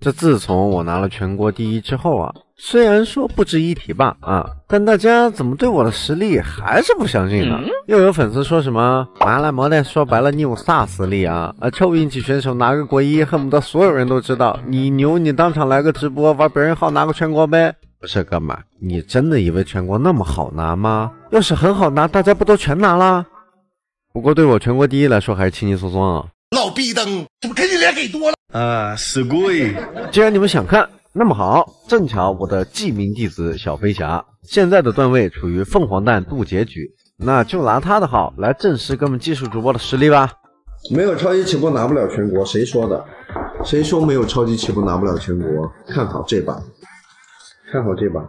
这自从我拿了全国第一之后啊，虽然说不值一提吧啊，但大家怎么对我的实力还是不相信呢？又有粉丝说什么麻辣，毛蛋说白了你有啥实力啊？啊，臭运气选手拿个国一，恨不得所有人都知道你牛，你当场来个直播玩别人号拿个全国呗？不是哥们，你真的以为全国那么好拿吗？要是很好拿，大家不都全拿了？不过对我全国第一来说还是轻轻松松啊。老逼灯，怎么给你脸给多了啊？死贵。既然你们想看，那么好，正巧我的记名弟子小飞侠现在的段位处于凤凰蛋渡劫局，那就拿他的号来证实哥们技术主播的实力吧。没有超级起步拿不了全国，谁说的？谁说没有超级起步拿不了全国？看好这把。看好这把，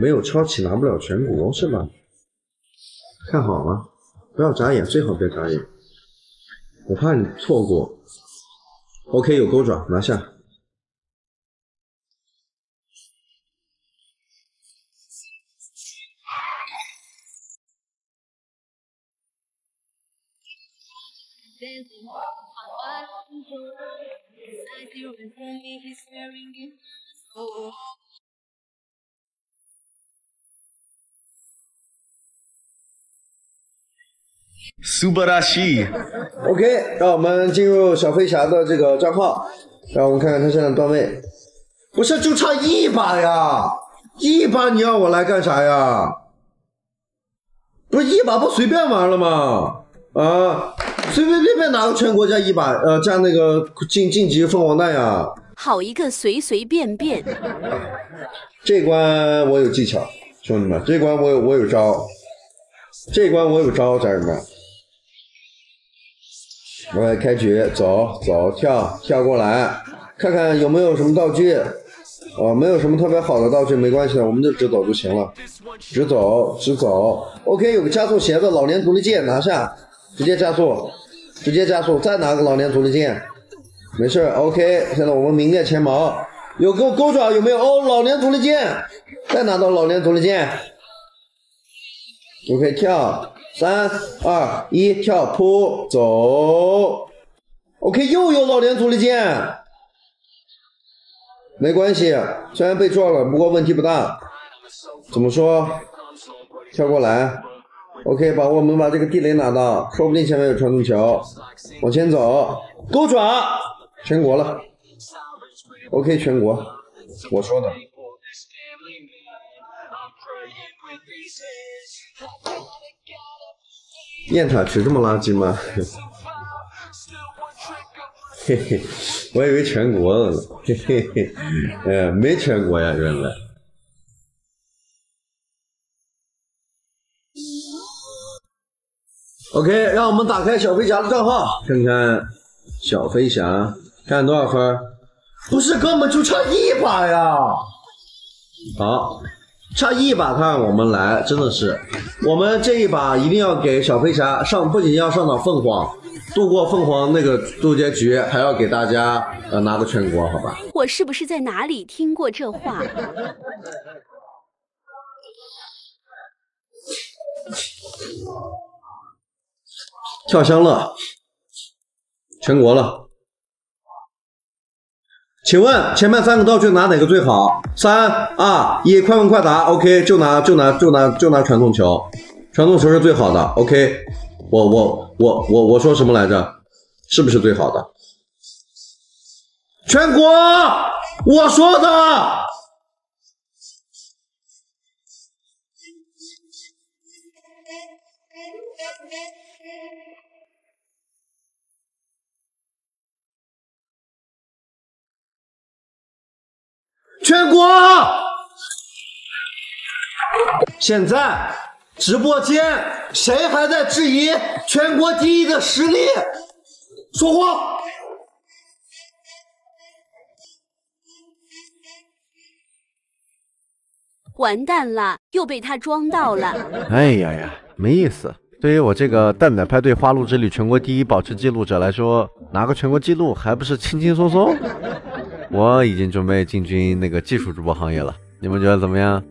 没有超起拿不了全国是吧？看好了，不要眨眼，最好别眨眼，我怕你错过。OK，有钩爪，拿下。苏巴拉西，OK，让我们进入小飞侠的这个账号，让我们看看他现在的段位。不是，就差一把呀，一把你要我来干啥呀？不是一把不随便玩了吗？啊，随随便便拿个全国加一把，呃，加那个晋晋级凤凰蛋呀。好一个随随便便。这关我有技巧，兄弟们，这关我有我有招，这关我有招，家人们。我来开局，走走跳跳过来，看看有没有什么道具。哦，没有什么特别好的道具，没关系的，我们就直走就行了。直走，直走。OK，有个加速鞋子，老年独立剑拿下，直接加速，直接加速，再拿个老年独立剑，没事。OK，现在我们名列前茅。有钩钩爪有没有？哦，老年独立剑，再拿到老年独立剑。OK，跳。三二一，跳扑走，OK，又有老年阻力剑，没关系，虽然被撞了，不过问题不大。怎么说？跳过来，OK，把我们把这个地雷拿到，说不定前面有传送球，往前走，钩爪，全国了，OK，全国，我说的。雁塔区这么垃圾吗？嘿嘿，我以为全国了呢。嘿嘿嘿，哎，没全国呀，原来。OK，让我们打开小飞侠的账号，看看小飞侠看多少分？不是，哥们就差一把呀。好。差一把看我们来，真的是，我们这一把一定要给小飞侠上，不仅要上到凤凰，度过凤凰那个渡劫局，还要给大家呃拿个全国，好吧？我是不是在哪里听过这话？跳香乐，全国了。请问前面三个道具拿哪个最好？三二一，快问快答。OK，就拿就拿就拿就拿传送球，传送球是最好的。OK，我我我我我说什么来着？是不是最好的？全国，我说的。全国！现在直播间谁还在质疑全国第一的实力？说话！完蛋了，又被他装到了！哎呀呀，没意思。对于我这个蛋仔派对花路之旅全国第一保持记录者来说，拿个全国纪录还不是轻轻松松？我已经准备进军那个技术主播行业了，你们觉得怎么样？